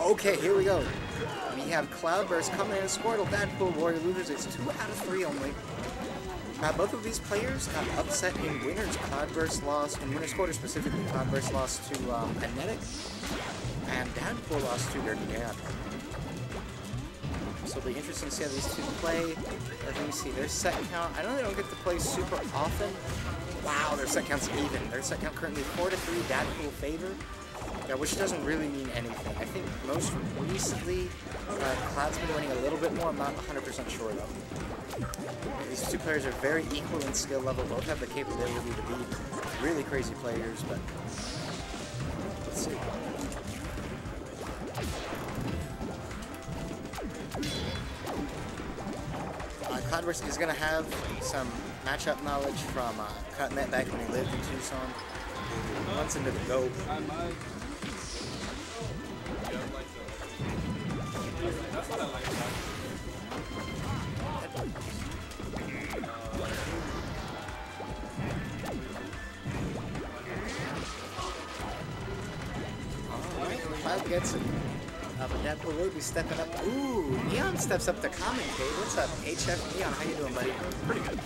Okay, here we go. We have Cloudburst coming in, Squirtle, Dadpool, Wario Losers. It's two out of three only. Uh, both of these players got upset in winners. Cloudburst lost, in winners quarter specifically, Cloudburst lost to um, Anetic, and Dadpool lost to Dirty Dan. So it'll be interesting to see how these two play. Let me see their set count. I know they don't get to play super often. Wow, their set count's even. Their set count currently 4 to 3, Dadpool favor. Yeah, which doesn't really mean anything. I think most recently, uh, Cloud's been winning a little bit more. I'm not 100% sure though. These two players are very equal in skill level. Both have the capability to be really crazy players, but let's see. Uh, is going to have some matchup knowledge from uh, that back when he lived in Tucson. Months into the go. Gets it. Uh, but Dadpool will be stepping up. Ooh, Neon steps up to commentate. What's up, HF Neon? How you doing, buddy? Pretty good.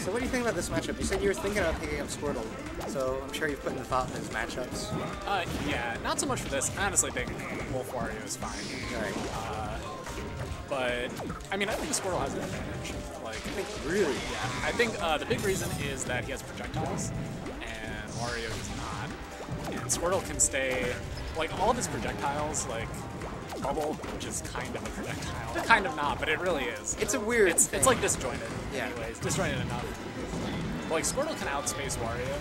So what do you think about this matchup? You said you were thinking about picking up Squirtle, so I'm sure you've put in the thought in his matchups. Uh, yeah, not so much for this. I honestly think Wolf Wario is fine. Alright. Uh, but, I mean, I think Squirtle has an advantage. Like, I think really, yeah, I think uh, the big reason is that he has projectiles, and Wario does not. And Squirtle can stay, like, all of his projectiles, like, Bubble, which is kind of a projectile. Kind of not, but it really is. it's a weird It's, thing. it's like disjointed. Yeah. Anyways, disjointed enough. But, like Squirtle can outspace Wario,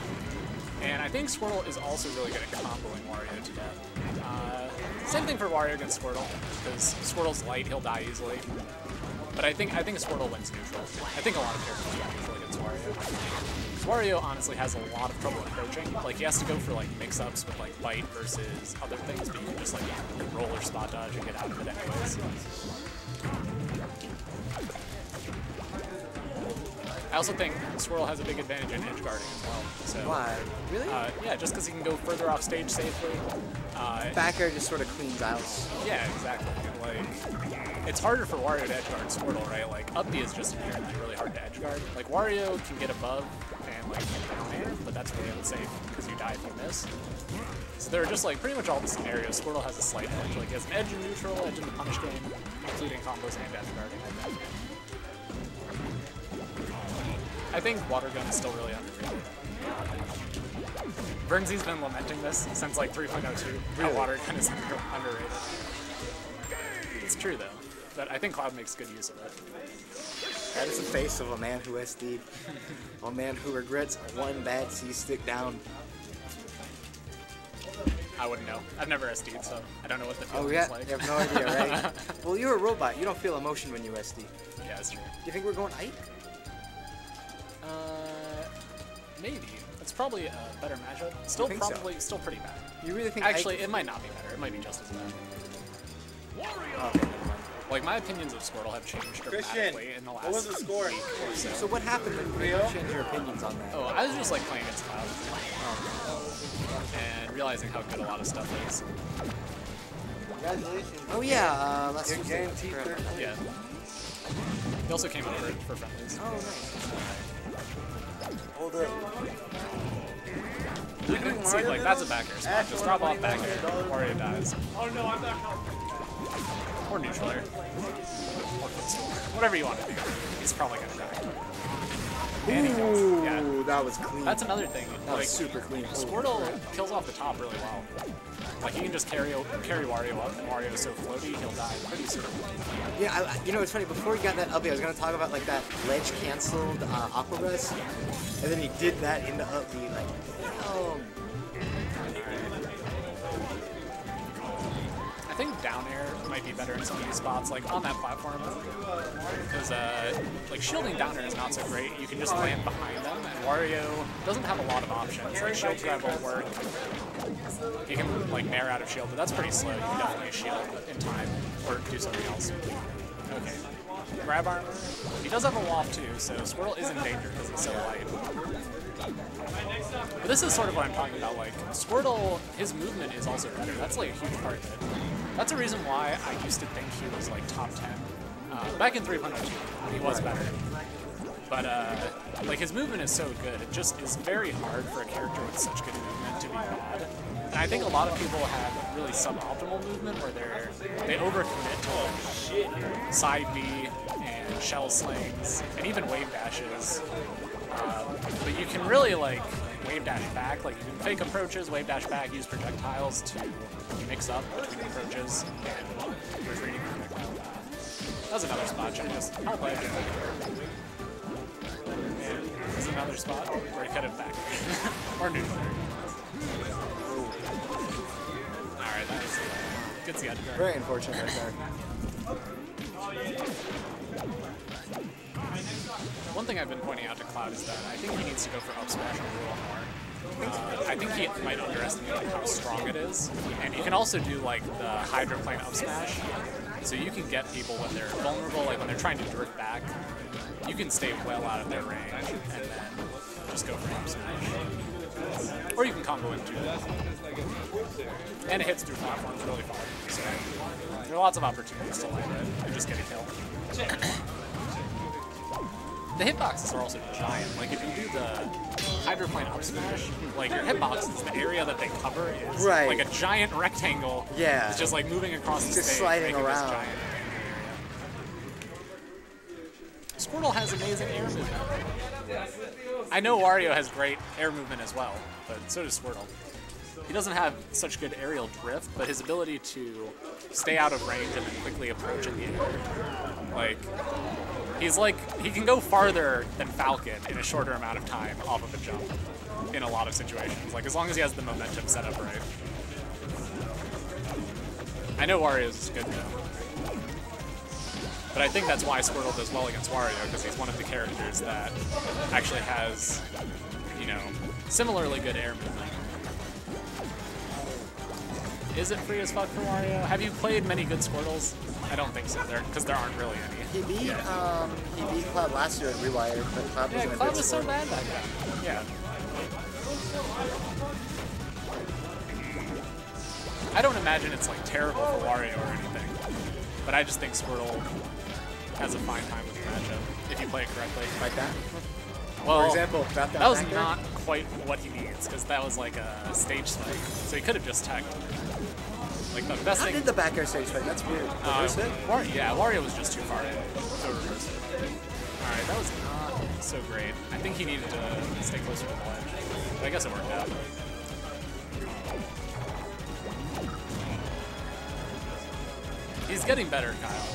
and I think Squirtle is also really good at comboing Wario to death. Uh, same thing for Wario against Squirtle, because Squirtle's light, he'll die easily. But I think I think Squirtle wins neutral. I think a lot of characters win neutral against Wario. Wario honestly has a lot of trouble approaching. Like he has to go for like mix-ups with like Bite versus other things, but you can just like roll or spot dodge and get out of it anyways. I also think Swirl has a big advantage in edge guarding as well. So, Why? Really? Uh, yeah, just because he can go further off stage safely. Uh, Back air just sort of cleans out. yeah, exactly. And, like, it's harder for Wario to edge guard Squirtle, right? Like, up B is just inherently really hard to edge guard. Like, Wario can get above and, like, down air, but that's really unsafe because you die if you miss. So there are just, like, pretty much all the scenarios. Squirtle has a slight edge. Like, he has an edge in neutral, edge in the punish game, including combos and edge guarding, I think. Water Gun is still really underrated. Burnsy's been lamenting this since like 3.02. How Really? Water Gun is under- underrated. It's true though, but I think Cloud makes good use of it. That is the face of a man who SD'd. a man who regrets one bad C stick down. I wouldn't know. I've never SD'd, so I don't know what the Oh feeling yeah, is like. you have no idea, right? well, you're a robot. You don't feel emotion when you SD. Yeah, it's true. Do you think we're going Ike? Maybe. It's probably a better matchup. Still think so? probably still pretty bad. You really think Actually, Ike? it might not be better. It might be just as bad. Okay. Like my opinions of Squirtle have changed dramatically in the last what was the score? week or so. So what happened when you changed your opinions on that? Oh, I was just like playing against Cloud and realizing how good a lot of stuff is. Congratulations. Oh yeah, uh, last Your Tuesday. game T Correct. Yeah. He also came over for friendlies. Oh nice. Hold up. I didn't see like that's a back air spot. Just drop off back air. Wario dies. Oh no, I'm not Or neutral air. Or. Whatever you want to do. He's probably gonna die. And he kills. That was clean. That's another thing. that Like was super clean. Squirtle kills off the top really well. Like you can just carry carry Wario up, and Wario is so floaty, he'll die pretty soon. Yeah, I, you know, it's funny. Before he got that up I was gonna talk about like that ledge canceled uh, aqua res, and then he did that into up B. Like, oh, think down air might be better in some of these spots, like on that platform, because uh, like shielding down air is not so great. You can just land behind them, and Wario doesn't have a lot of options. Like shield grab won't work. You can like nair out of shield, but that's pretty slow. You can definitely shield in time or do something else. Okay. Grab armor. He does have a waft too, so Squirtle is in danger because he's so light. But this is sort of what I'm talking about. Like Squirtle, his movement is also better. That's like a huge part of it. That's a reason why I used to think he was like top 10. Uh, back in 3.02, he was better. But uh, like his movement is so good, it just is very hard for a character with such good movement to be bad. And I think a lot of people have really suboptimal movement where they're they overcommit to side B and shell slings and even wave dashes. But you can really like wave dash back, like you can fake approaches, wave dash back, use projectiles to mix up between approaches and retreating projectiles. That was another spot, Chaz. How play And this is another spot where he cut it back. or neutral. Alright, that was the edge guard. Very unfortunate right there. One thing I've been pointing out to Cloud is that I think he needs to go for up smash a little more. Uh, I think he might underestimate like, how strong it is, and you can also do like the hydroplane up smash, so you can get people when they're vulnerable, like when they're trying to drift back. You can stay well out of their range, and then just go for up smash, or you can combo into it. And it hits through platforms really far, so there are lots of opportunities to land it and just get a kill. The hitboxes are also giant. Like if you do the hydroplane up smash, like your hitboxes, the area that they cover is Right. like a giant rectangle. Yeah. It's just like moving across the Just stage, sliding around. This giant Squirtle has amazing air movement. I know Wario has great air movement as well, but so does Squirtle. He doesn't have such good aerial drift, but his ability to stay out of range and then quickly approach in the air, like He's like he can go farther than Falcon in a shorter amount of time off of a jump in a lot of situations. Like as long as he has the momentum set up right. I know Wario's is good though. But I think that's why Squirtle does well against Wario, because he's one of the characters that actually has, you know, similarly good air movement. Is it free as fuck for Wario? Have you played many good Squirtles? I don't think so, there because there aren't really any. He beat um he beat Cloud last year at Rewired, but Cloud Yeah, wasn't Cloud was so bad back then. Yeah. I don't imagine it's like terrible for Wario or anything, but I just think Squirtle has a fine time with the matchup if you play it correctly. Like that? Well, For example, that that was not quite what he needs because that was like a stage spike, so he could have just teched. Like the best How thing. did the back air stage spike? That's weird. Uh, Reverse it? War- yeah, Wario was just too far in. So reverse it. Alright, that was not so great. I think he needed to stay closer to the ledge. But I guess it worked out. He's getting better, Kyle.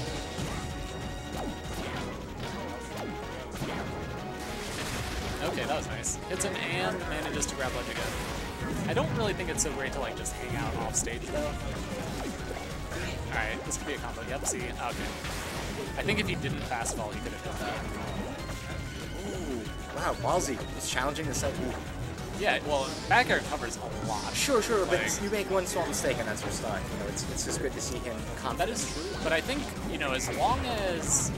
Okay, that was nice. Hits him and manages to grab ledge again. I don't really think it's so great to like just hang out off stage though. Alright, this could be a combo. Yep, see, okay. I think if he didn't fast fall, he could have hit that. Ooh, wow, ballsy. It's challenging the set. Ooh. Yeah, well, back air covers a lot. Sure, sure, but you make one small mistake and that's your stock. You know, it's, it's just good to see him confident. That is true, but I think, you know, as long as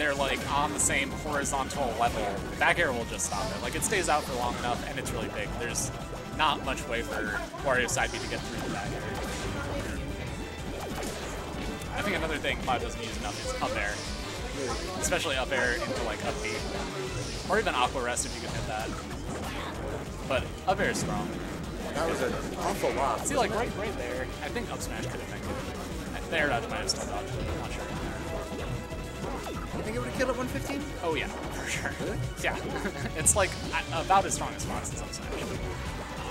they're like on the same horizontal level, back air will just stop it. Like it stays out for long enough and it's really big. There's not much way for Wario side B to get through the back air. I think another thing Cloud doesn't use enough is up air. Especially up air into like up B. Or even aqua rest if you can hit that. But up air is strong. That was an awful lot. See, like right, right there. I think up smash could have been good. There, dodge might have still dodged it. I'm not sure. You think it would have killed at 115? Oh yeah, for sure. Yeah, it's like about as strong as Fox's up smash.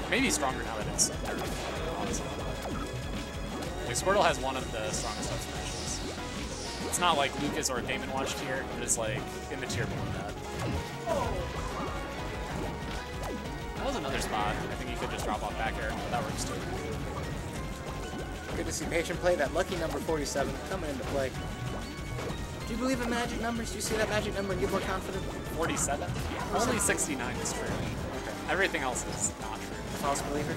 Maybe stronger now that it's third, honestly. Like Squirtle has one of the strongest up smashes. It's not like Lucas or Game & Watch tier, but it's like in the tier below that. That was another spot. I think you could just drop off back air. That works too. Good to see Patient play that lucky number 47 coming into play. Do you believe in magic numbers? Do you see that magic number and get more confident? 47? Only 69 is true. Everything else is not true. False believer?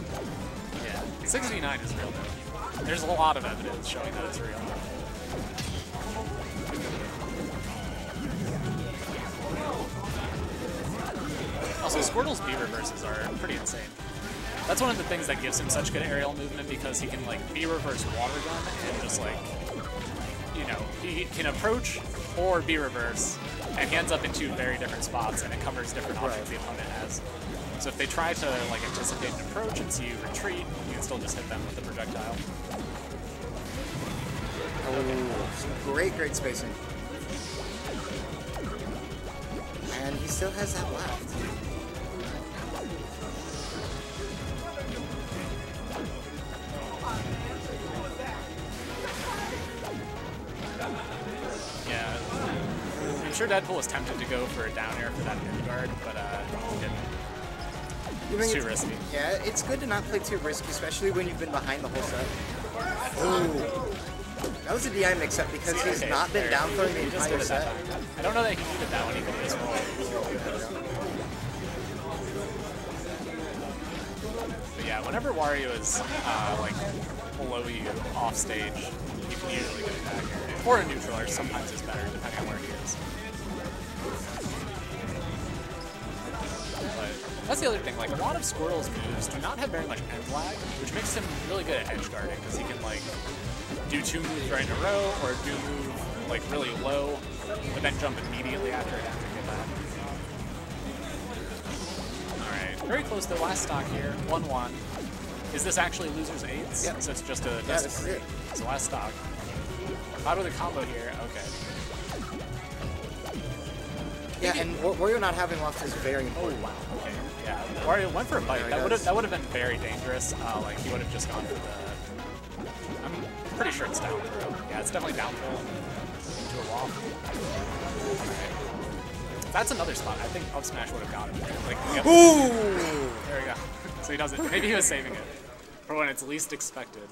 Yeah. 69 is real though. There's a lot of evidence showing that it's real. Also, Squirtle's B reverses are pretty insane. That's one of the things that gives him such good aerial movement because he can like B reverse water gun and just like you know, he can approach or be reverse, and he ends up in two very different spots, and it covers different options Right. the opponent has. So if they try to like anticipate an approach and see you retreat, you can still just hit them with the projectile. Oh, great, great spacing. And he still has that left. I'm sure Dadpool was tempted to go for a down air for that mid guard, but uh, he didn't. You It's too it's- risky. Yeah, it's good to not play too risky, especially when you've been behind the whole set. Ooh. That was a DI mix-up because he's okay, not been down for the entire set. I don't know that he needed that when he put this roll. But yeah, whenever Wario is uh, like below you off stage, you can usually get back. Or a neutral, sometimes is better depending on where he is. But that's the other thing. Like a lot of Squirtle's moves do not have very much end lag, which makes him really good at edge guarding because he can like do two moves right in a row, or do move like really low, but then jump immediately after it after get that. All right, very close to the last stock here. One one. Is this actually losers eights? Yep. So it's just a Yeah, best of three. It's the last stock. How do the combo here? Okay. Yeah, and War- Wario not having left is very Oh wow. Okay. Yeah. Wario went for a bite. That would have that would have been very dangerous. Uh, like he would have just gone for the. I'm pretty sure it's down throw. Yeah, it's definitely down throw into a wall. Alright. That's another spot. I think up smash would have got him. there. Like, yep, Ooh! there we go. So he doesn't. Maybe he was saving it for when it's least expected.